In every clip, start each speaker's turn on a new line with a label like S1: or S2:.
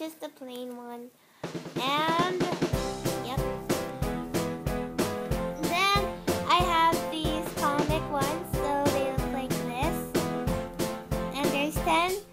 S1: just a plain one. And, yep. Then I have these comic ones, so they look like this. And there's 10.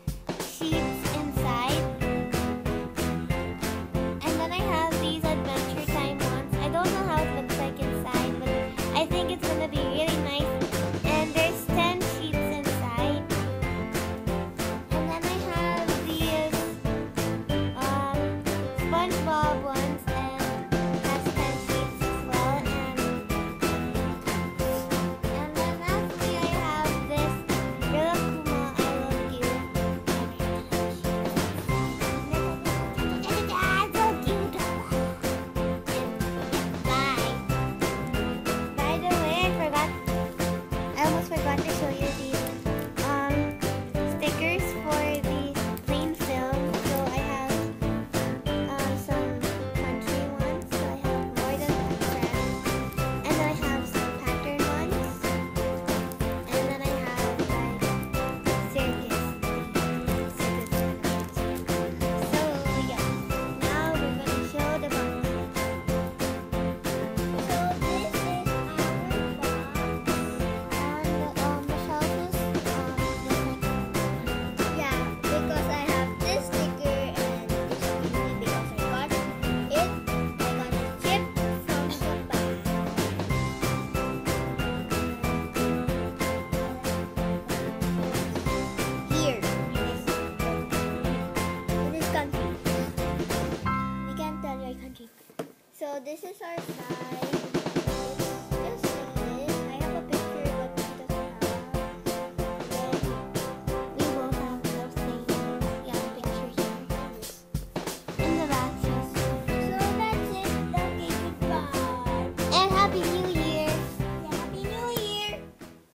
S1: So this is our side.